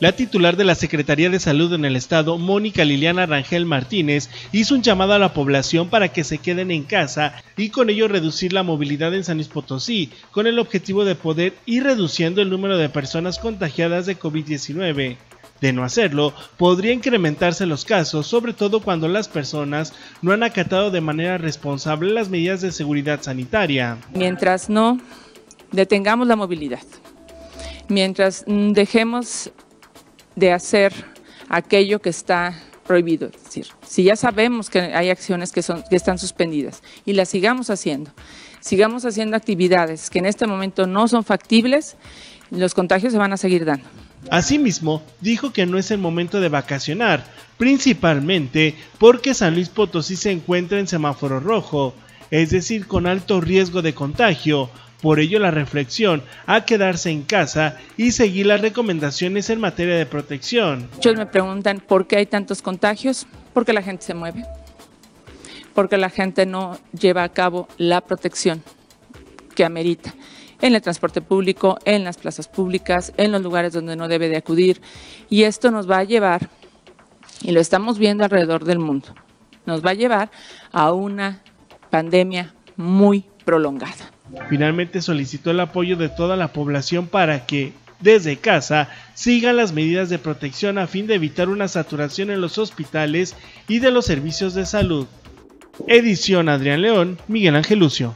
La titular de la Secretaría de Salud en el Estado, Mónica Liliana Rangel Martínez, hizo un llamado a la población para que se queden en casa y con ello reducir la movilidad en San Luis Potosí, con el objetivo de poder ir reduciendo el número de personas contagiadas de COVID-19. De no hacerlo, podría incrementarse los casos, sobre todo cuando las personas no han acatado de manera responsable las medidas de seguridad sanitaria. Mientras no detengamos la movilidad, mientras dejemos de hacer aquello que está prohibido. Es decir, si ya sabemos que hay acciones que, son, que están suspendidas y las sigamos haciendo, sigamos haciendo actividades que en este momento no son factibles, los contagios se van a seguir dando. Asimismo, dijo que no es el momento de vacacionar, principalmente porque San Luis Potosí se encuentra en semáforo rojo, es decir, con alto riesgo de contagio, por ello la reflexión a quedarse en casa y seguir las recomendaciones en materia de protección. Muchos me preguntan por qué hay tantos contagios, porque la gente se mueve, porque la gente no lleva a cabo la protección que amerita en el transporte público, en las plazas públicas, en los lugares donde no debe de acudir. Y esto nos va a llevar, y lo estamos viendo alrededor del mundo, nos va a llevar a una pandemia muy prolongada. Finalmente solicitó el apoyo de toda la población para que, desde casa, sigan las medidas de protección a fin de evitar una saturación en los hospitales y de los servicios de salud. Edición Adrián León, Miguel Ángel Lucio.